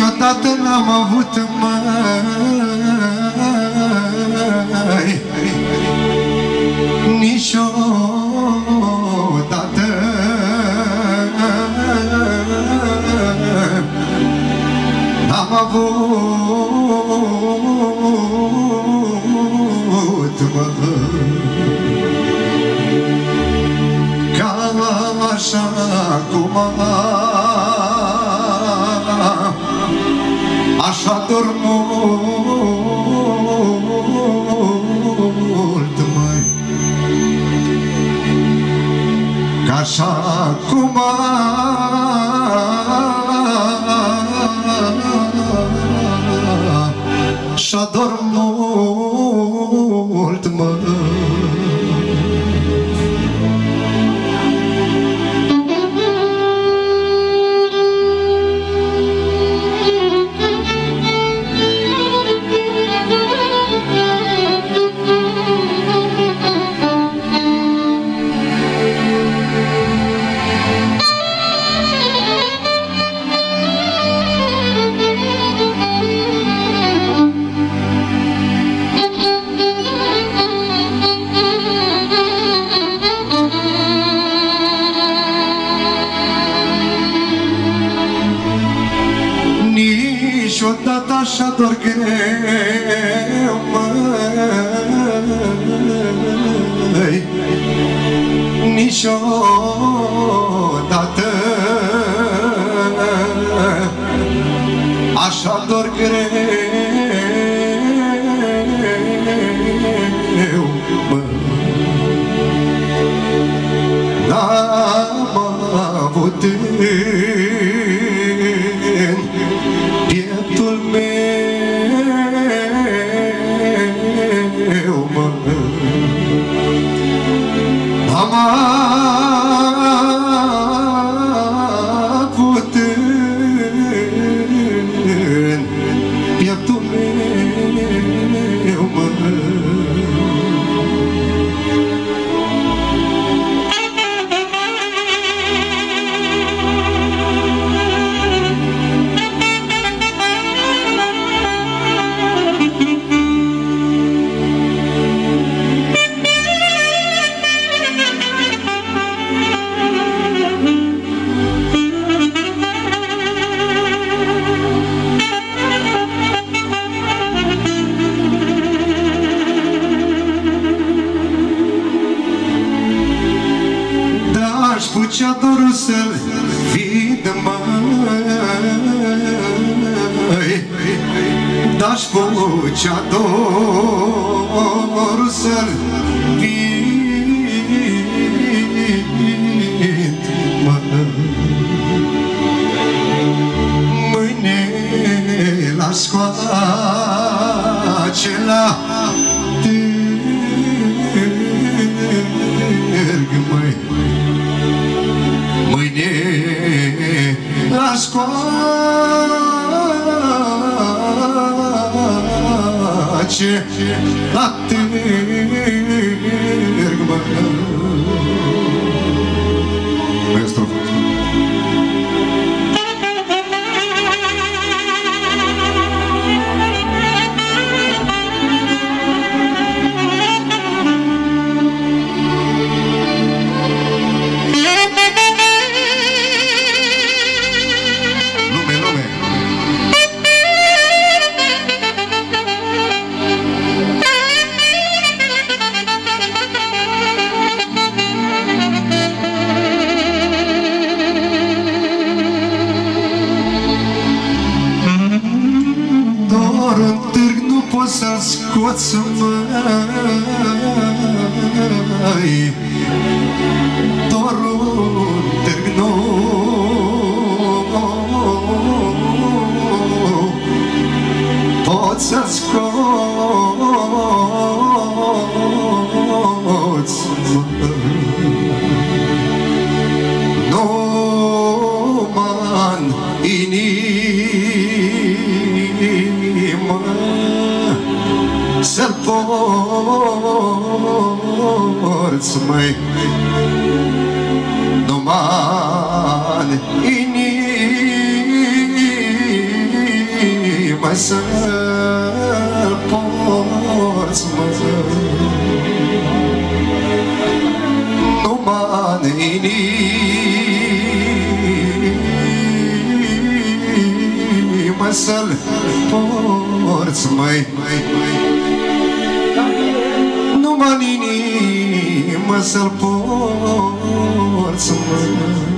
Niciodată n-am avut mai. Niciodată. N-am avut mai Ca așa cum Așa dorm mult mai Ca așa Niciodată așa dor greu, măi Niciodată. Așa dor greu, Aș putea doar să-l vid mai Aș putea doar să-l vid mai Mâine la scoace la scoace la târg, măi Maestro scoți mai Doar în târg nu Poți să-l scoți Să-l porți, măi. Numai inimă mai să-l porți, mă Numai în inimă să-l porți, măi Numai în inimă să-l porți, măi